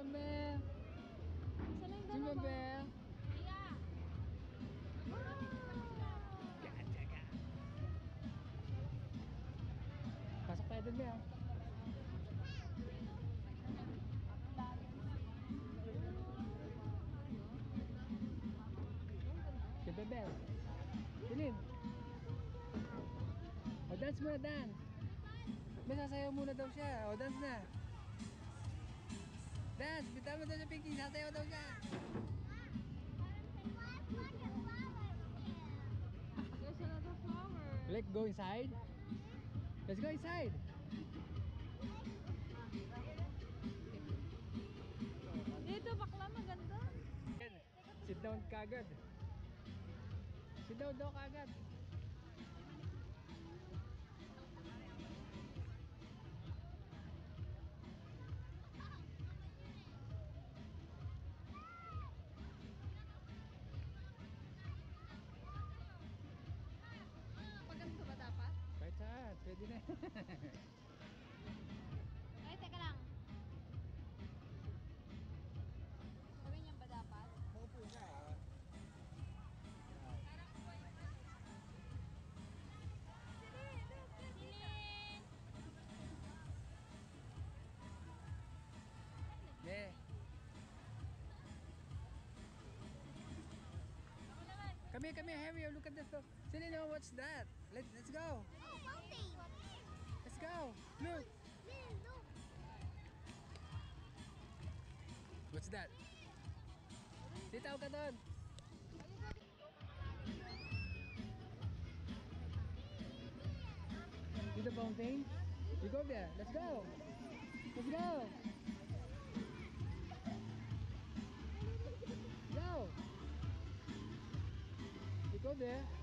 Mabel. Isa lang Si dalawa. Mabel. Iya. Pasok tayo dun, Mel. Si Bebel. Pilin. O, dance muna, dance. May sasayaw muna daw siya. O, dance na. Dance. Bitaw mo daw siya, Pinky. Sasayaw daw siya. There's another flower. Let's go inside. Let's go inside. Dito, bakla maganda. Sit down kagad. Sit down daw kagad. Come here, come here, Harry. Look at this. Selena, what's that? Let, let's go. Oh! Let's go. Look. What's that? Sitaw ka doon. See the fountain? You go there. Let's go. Let's. Go. There.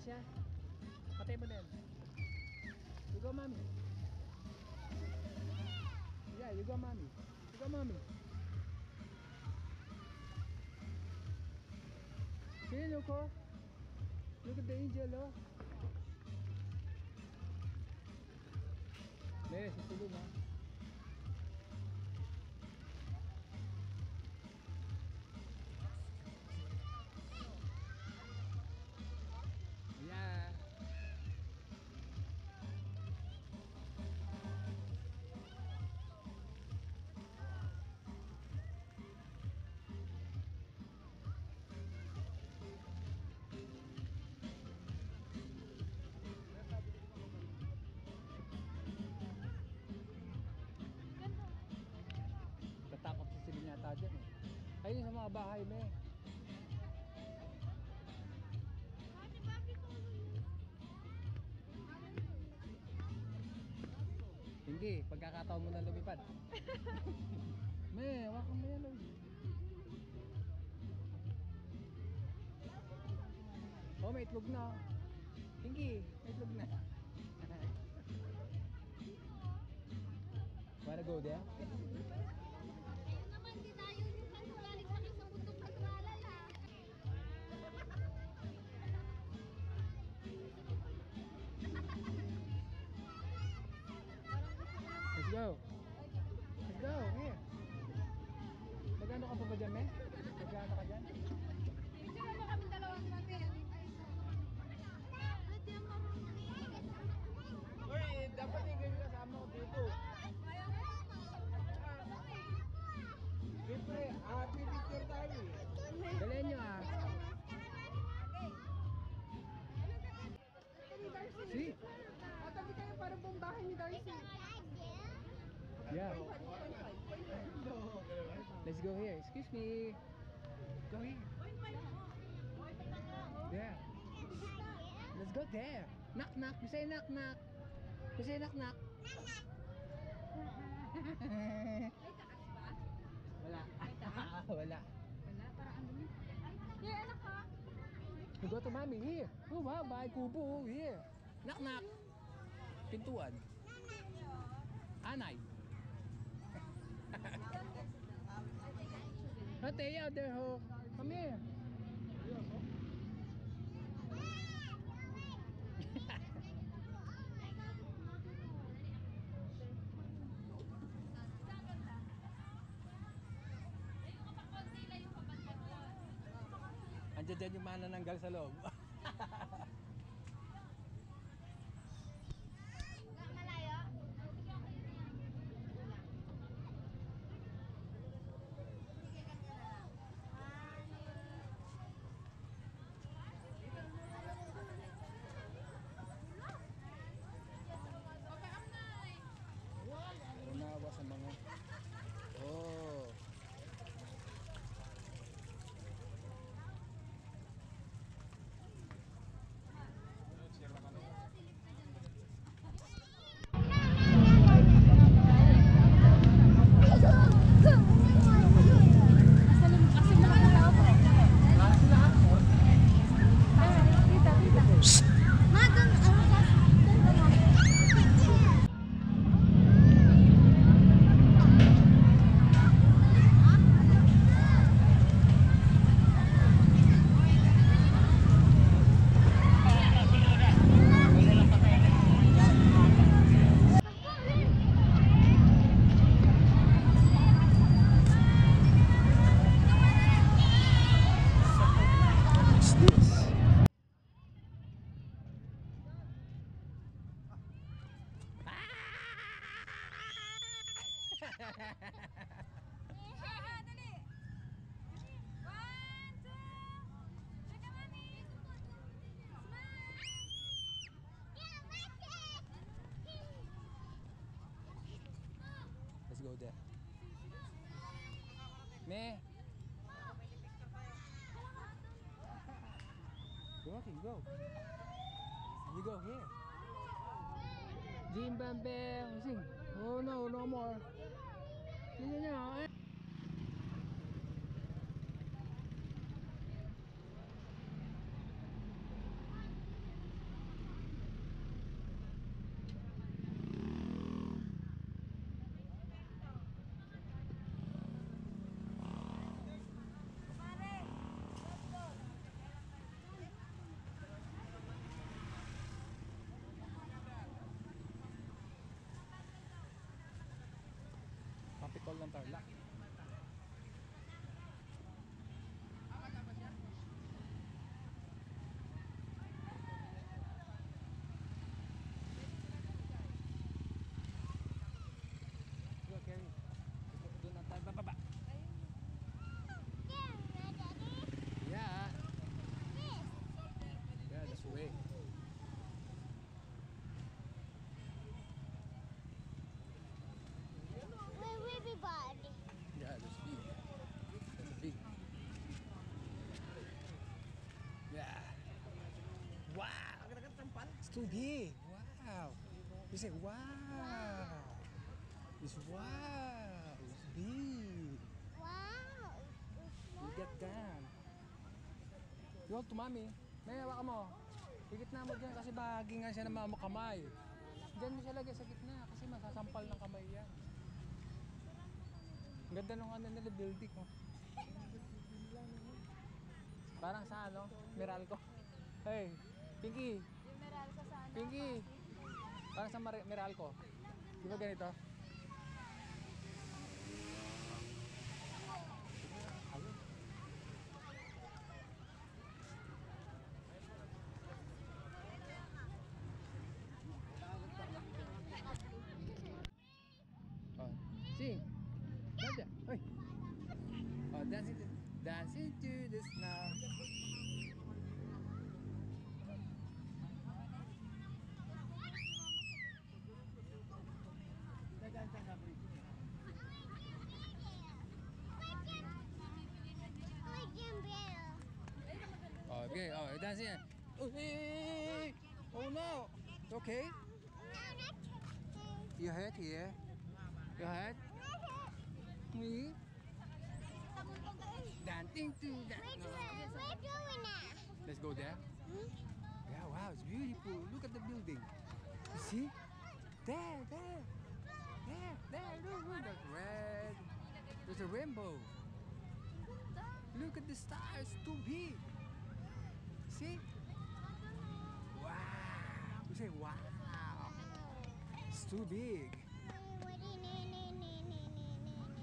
Siya. Patay mo din. You go, mommy. Yeah, you go, mommy. You go, mommy. See, look, oh. Look at the angel, oh. Bahay yun? Hindi, pagkakataon mo na lumipad. me, hawakan mo yan. oh. May itlog na. Hindi, may itlog na. Wanna go there? Yeah. Let's go here. Excuse me. Go here. Yeah. Let's go there. Knock knock. You say knock knock. You say knock knock. Wala. Wala. Here, anak. You go to mommy here. Oh wow, bye kubo here. Knock knock. Pintuan. Anay. Ate, out there ho. Come here. Andiyan dyan yung manananggal sa loob. go there. Me. Walking, go. You go here. Jim Bam Bam, sing. Oh no, no more. Eh. Eh. too big. Wow. You say, wow. It's wow. It's big. Wow. You get down. You want to mommy? May hawakan mo. Higit na mo dyan kasi bahagi nga siya ng mga kamay. Diyan mo siya lagay sa gitna kasi masasampal ng kamay yan. Ang ganda nung ano nila building oh. Parang sa ano, Meralco. Hey, Pinky. Pinky. Parang sa Meralco. Di ba ganito? Okay. Oh, dancing. Oh, hey, hey, hey. oh no. Okay. Your head here. Your head. Me. Dancing to the snow. Let's go there. Yeah, wow, it's beautiful. Look at the building. You see? There, there. There, there, look, look. That's red. There's a rainbow. Look at the stars, too big see? Wow. You say wow. It's too big.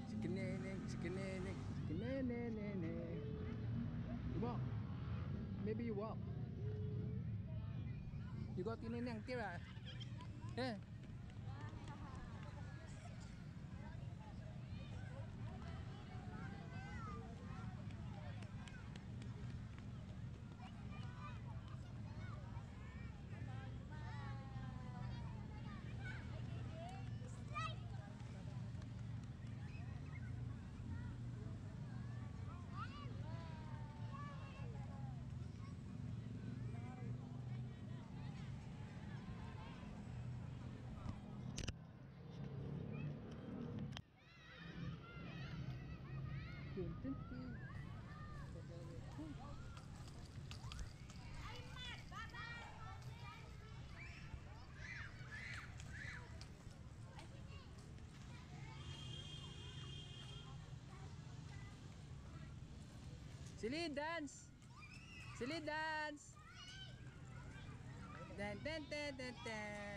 Chicken chicken Come. Maybe you walk. You got in and out there. Yeah. Silid, dance! Silid, dance! Dan, dan, dan, dan, dan.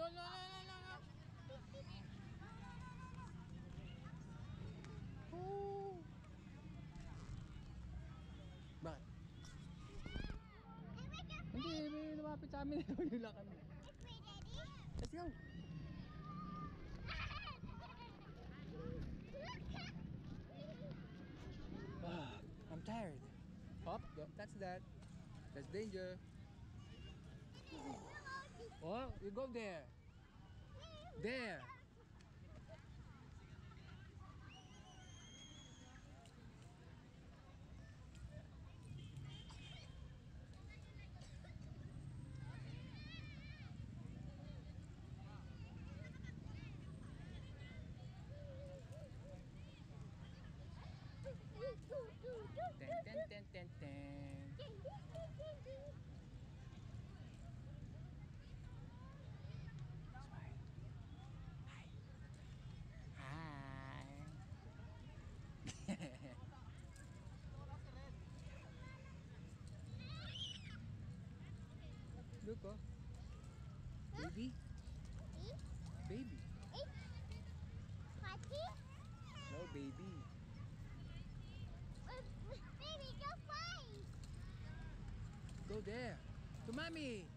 no, no, no, no, no, no. Oh. Bakit? Hindi, may lumapit sa amin. Yung lakad. Let's go. Ah, I'm tired. Up, that's that. That's danger. Oh, you go there. There. Dun, dun, dun. pa? Baby? Baby. Pati? No, baby. Baby, go find. Go there. To mommy.